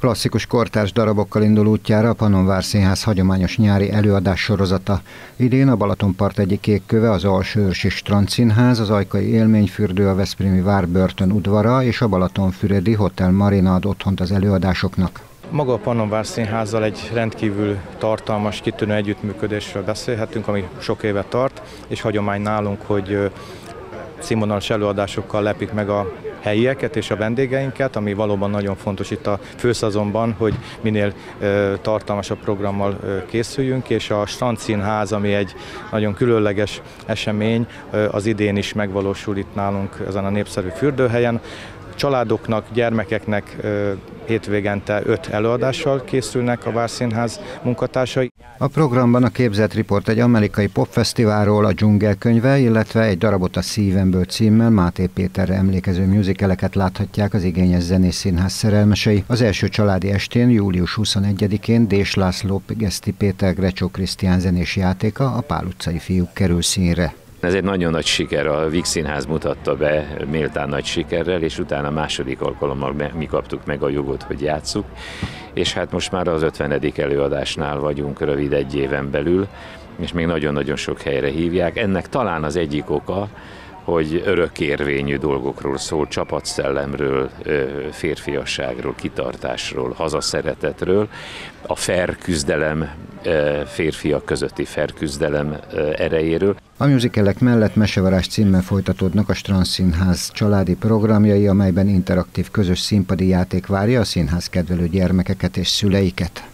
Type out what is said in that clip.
Klasszikus kortárs darabokkal indul útjára a Pannonvár Színház hagyományos nyári előadás sorozata. Idén a Balatonpart egyik kékköve az Alsőrsi Strand Színház, az Ajkai Élményfürdő, a Veszprémi Várbörtön udvara és a Balatonfüredi Hotel Marina ad otthont az előadásoknak. Maga a Pannonvár Színházzal egy rendkívül tartalmas, kitűnő együttműködésről beszélhetünk, ami sok éve tart, és hagyomány nálunk, hogy színvonalas előadásokkal lepik meg a helyieket és a vendégeinket, ami valóban nagyon fontos itt a főszezonban, hogy minél tartalmasabb programmal készüljünk, és a Strand Színház, ami egy nagyon különleges esemény, az idén is megvalósul itt nálunk ezen a népszerű fürdőhelyen családoknak, gyermekeknek hétvégente öt előadással készülnek a Várszínház munkatársai. A programban a képzett riport egy amerikai popfesztiválról, a dzsungelkönyve, illetve egy darabot a Szívemből címmel Máté Péterre emlékező musicaleket láthatják az igényes zenész színház szerelmesei. Az első családi estén, július 21-én Dés László Geszti Péter Grecsó Krisztián zenés játéka, a Pál utcai fiúk kerül színre. Ez egy nagyon nagy siker, a Vix Színház mutatta be méltán nagy sikerrel, és utána a második alkalommal mi kaptuk meg a jogot, hogy játsszuk, és hát most már az 50. előadásnál vagyunk rövid egy éven belül, és még nagyon-nagyon sok helyre hívják. Ennek talán az egyik oka, hogy örökérvényű dolgokról szól, csapatszellemről, férfiasságról, kitartásról, hazaszeretetről, a fair küzdelem, férfiak közötti fair küzdelem erejéről. A musicalek mellett Mesevarás címmel folytatódnak a Strand Színház családi programjai, amelyben interaktív közös színpadi játék várja a színház kedvelő gyermekeket és szüleiket.